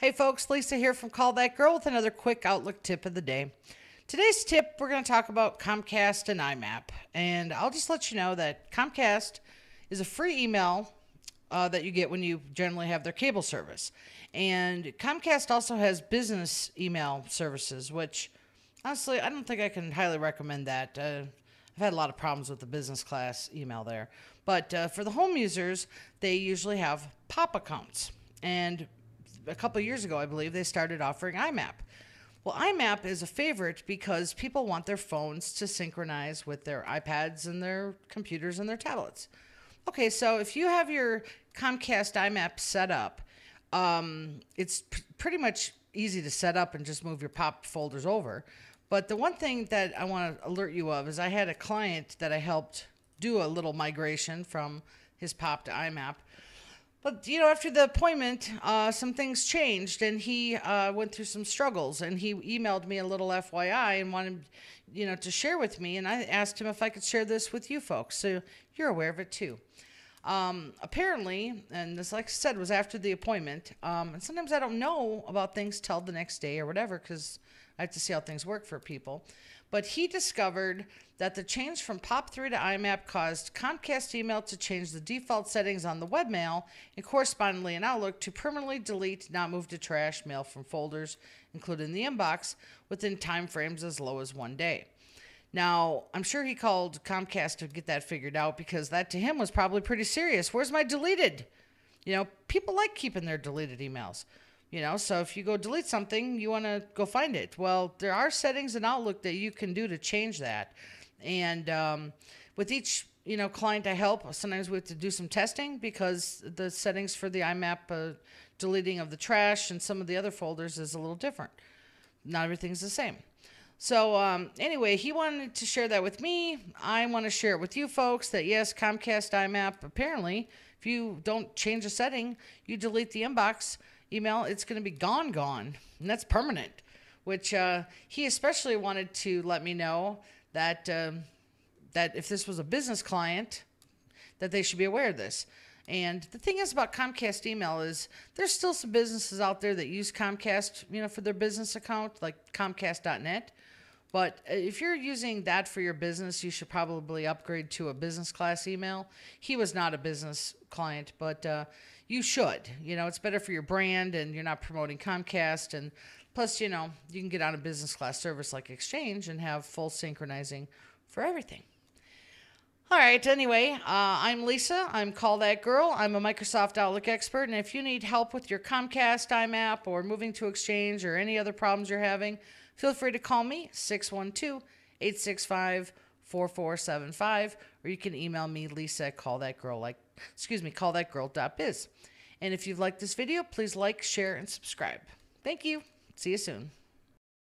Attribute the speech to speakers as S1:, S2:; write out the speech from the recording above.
S1: Hey folks, Lisa here from Call That Girl with another quick Outlook tip of the day. Today's tip, we're going to talk about Comcast and IMAP. And I'll just let you know that Comcast is a free email uh, that you get when you generally have their cable service. And Comcast also has business email services, which honestly, I don't think I can highly recommend that. Uh, I've had a lot of problems with the business class email there. But uh, for the home users, they usually have POP accounts. And a couple years ago, I believe, they started offering IMAP. Well, IMAP is a favorite because people want their phones to synchronize with their iPads and their computers and their tablets. Okay, so if you have your Comcast IMAP set up, um, it's pretty much easy to set up and just move your POP folders over. But the one thing that I want to alert you of is I had a client that I helped do a little migration from his POP to IMAP. But you know, after the appointment, uh, some things changed, and he uh, went through some struggles. And he emailed me a little FYI and wanted, you know, to share with me. And I asked him if I could share this with you folks, so you're aware of it too. Um, apparently, and this, like I said, was after the appointment. Um, and sometimes I don't know about things till the next day or whatever, because I have to see how things work for people. But he discovered that the change from POP3 to IMAP caused Comcast email to change the default settings on the webmail and correspondingly in Outlook to permanently delete, not move to trash mail from folders, including the inbox, within time frames as low as one day. Now, I'm sure he called Comcast to get that figured out because that to him was probably pretty serious. Where's my deleted? You know, people like keeping their deleted emails. You know, so if you go delete something, you want to go find it. Well, there are settings in Outlook that you can do to change that. And um, with each, you know, client I help, sometimes we have to do some testing because the settings for the IMAP uh, deleting of the trash and some of the other folders is a little different. Not everything's the same. So um, anyway, he wanted to share that with me. I want to share it with you folks that yes, Comcast IMAP apparently, if you don't change a setting, you delete the inbox email, it's going to be gone, gone, and that's permanent. Which uh, he especially wanted to let me know that um, that if this was a business client, that they should be aware of this. And the thing is about Comcast email is there's still some businesses out there that use Comcast, you know, for their business account, like Comcast.net. But uh, if you're using that for your business, you should probably upgrade to a business class email. He was not a business client, but uh, you should. You know, it's better for your brand and you're not promoting Comcast. And plus, you know, you can get on a business class service like Exchange and have full synchronizing for everything. All right, anyway, uh, I'm Lisa. I'm Call That Girl. I'm a Microsoft Outlook expert. And if you need help with your Comcast IMAP or moving to Exchange or any other problems you're having, feel free to call me 612 865 4475 or you can email me lisa call that girl like excuse me call that girl.biz and if you've liked this video please like share and subscribe. Thank you. See you soon